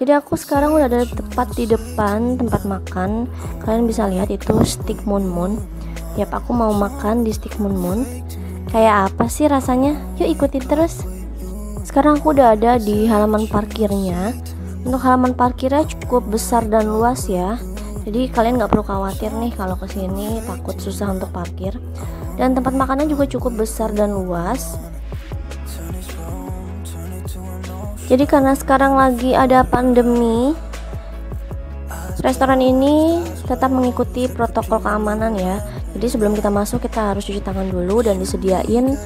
Jadi aku sekarang udah ada tepat di depan tempat makan. Kalian bisa lihat itu stick moon moon. Yap aku mau makan di stick moon moon. Kayak apa sih rasanya? Yuk ikutin terus. Sekarang aku udah ada di halaman parkirnya. Untuk halaman parkirnya cukup besar dan luas ya. Jadi kalian nggak perlu khawatir nih kalau ke sini takut susah untuk parkir. Dan tempat makannya juga cukup besar dan luas Jadi karena sekarang lagi ada pandemi, restoran ini tetap mengikuti protokol keamanan ya. Jadi sebelum kita masuk kita harus cuci tangan dulu dan disediain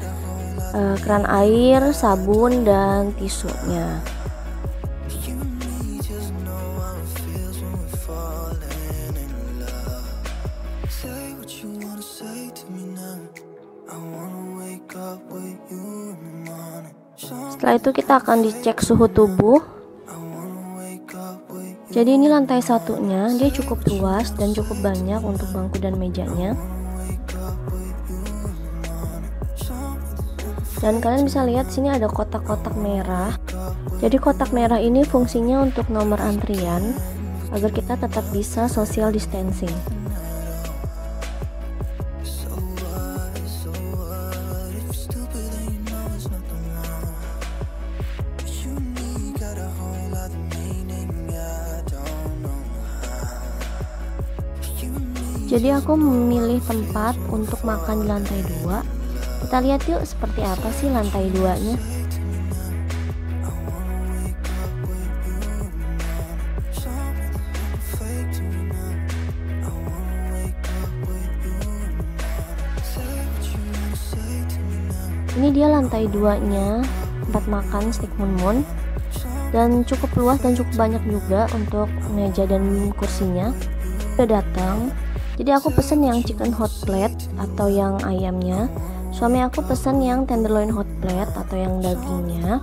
uh, keran air, sabun dan tisunya. Setelah itu kita akan dicek suhu tubuh. Jadi ini lantai satunya, dia cukup luas dan cukup banyak untuk bangku dan mejanya. Dan kalian bisa lihat sini ada kotak-kotak merah. Jadi kotak merah ini fungsinya untuk nomor antrian agar kita tetap bisa social distancing. Jadi aku memilih tempat untuk makan di lantai dua. Kita lihat yuk seperti apa sih lantai duanya. Ini dia lantai duanya tempat makan stick moon moon dan cukup luas dan cukup banyak juga untuk meja dan kursinya. Udah datang jadi aku pesen yang chicken hot plate atau yang ayamnya. Suami aku pesen yang tenderloin hot plate atau yang dagingnya.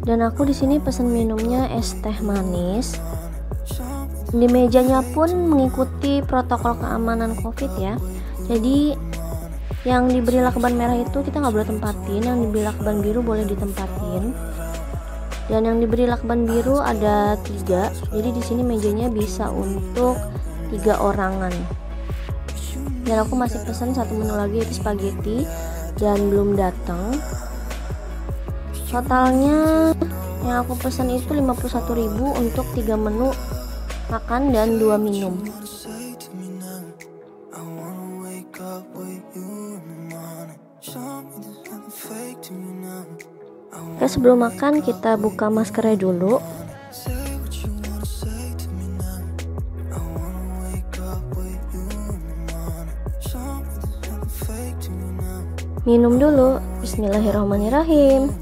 Dan aku di sini pesen minumnya es teh manis. Di mejanya pun mengikuti protokol keamanan covid ya. Jadi yang diberi lakban merah itu kita nggak boleh tempatin yang diberi lakban biru boleh ditempatin dan yang diberi lakban biru ada tiga. Jadi di sini mejanya bisa untuk tiga orangan. Dan aku masih pesan satu menu lagi yaitu spaghetti. Dan belum datang. Totalnya yang aku pesan itu 51.000 untuk tiga menu makan dan dua minum sebelum makan kita buka maskernya dulu. Minum dulu. Bismillahirrahmanirrahim.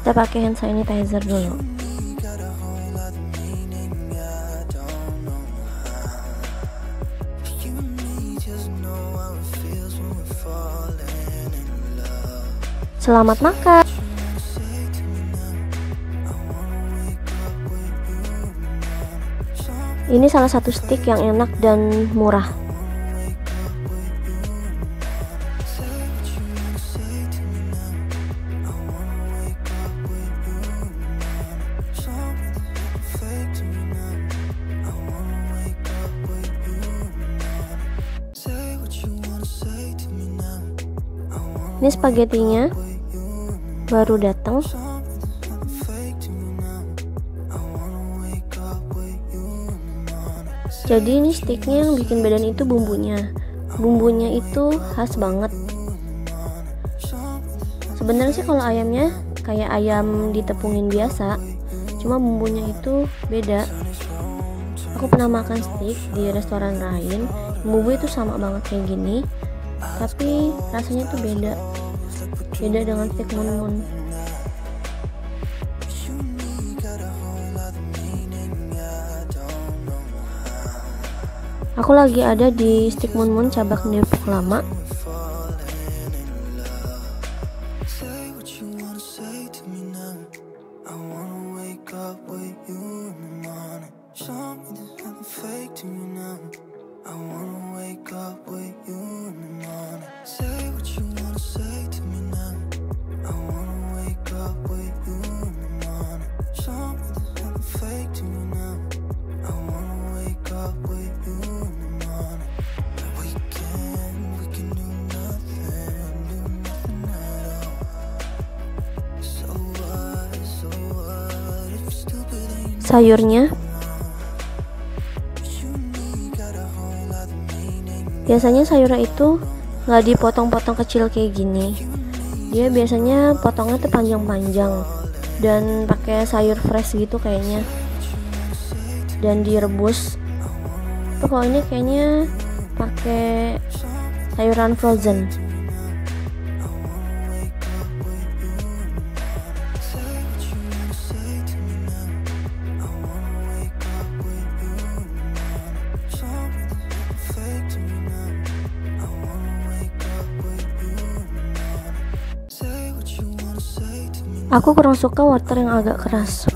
Kita pakai hand sanitizer dulu Selamat makan. Ini salah satu stick yang enak dan murah. Ini spagettinya baru datang jadi ini sticknya yang bikin badan itu bumbunya. Bumbunya itu khas banget. Sebenarnya sih kalau ayamnya kayak ayam ditepungin biasa cuma bumbunya itu beda. Aku pernah makan stick di restoran lain bumbu itu sama banget kayak gini tapi rasanya tuh beda beda dengan stick moon moon aku lagi ada di stick moon moon cabang Depok lama sayurnya. Biasanya sayurnya itu nggak dipotong-potong kecil kayak gini. Dia biasanya potongnya tuh panjang-panjang dan pakai sayur fresh gitu kayaknya. Dan direbus. Pokoknya kayaknya pakai sayuran frozen. Aku kurang suka water yang agak keras.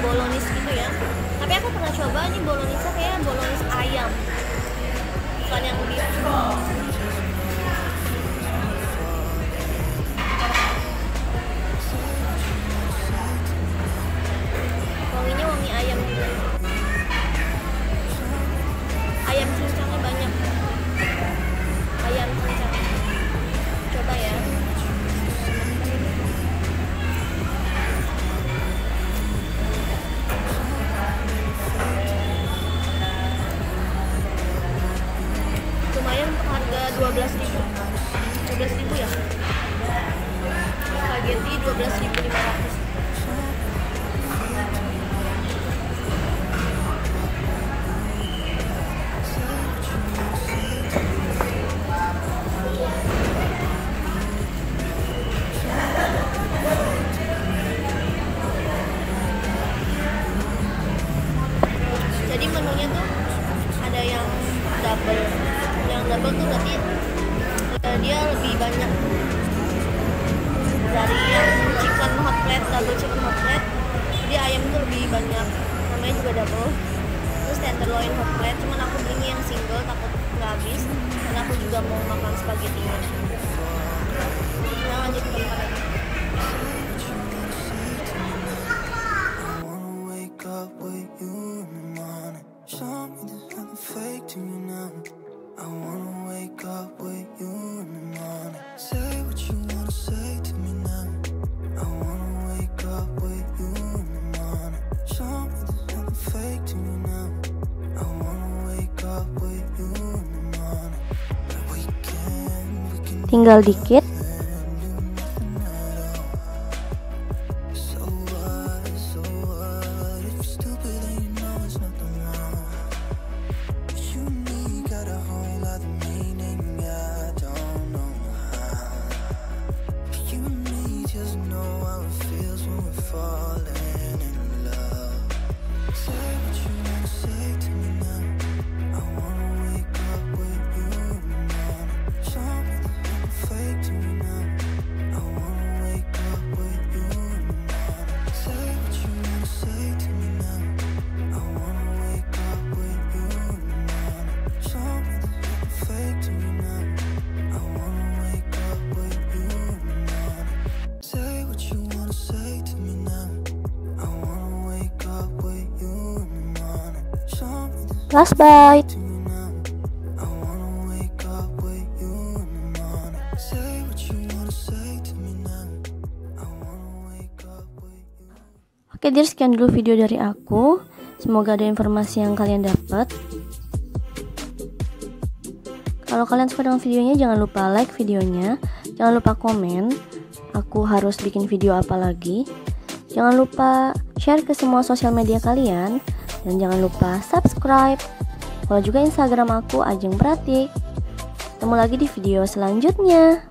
bolonis gitu ya. Tapi aku pernah coba ini bolonisnya kayak bolonis ayam. Bukan yang biasa di 12.500 double. Yang double tuh nanti eh, dia lebih banyak dari yang chicken hot plate double chicken hot plate jadi ayam itu lebih banyak namanya juga double. Terus tenderloin hot plate cuman aku belinya yang single takut nggak habis. Dan aku juga mau makan spaghetti. Nya nah lanjut ke tempat tinggal dikit. Last bite. Oke, dear, sekian dulu video dari aku. Semoga ada informasi yang kalian dapat. Kalau kalian suka dengan videonya, jangan lupa like videonya, jangan lupa komen. Aku harus bikin video apa lagi? Jangan lupa share ke semua sosial media kalian dan jangan lupa subscribe. Follow juga Instagram aku Ajeng Pratik. Ketemu lagi di video selanjutnya.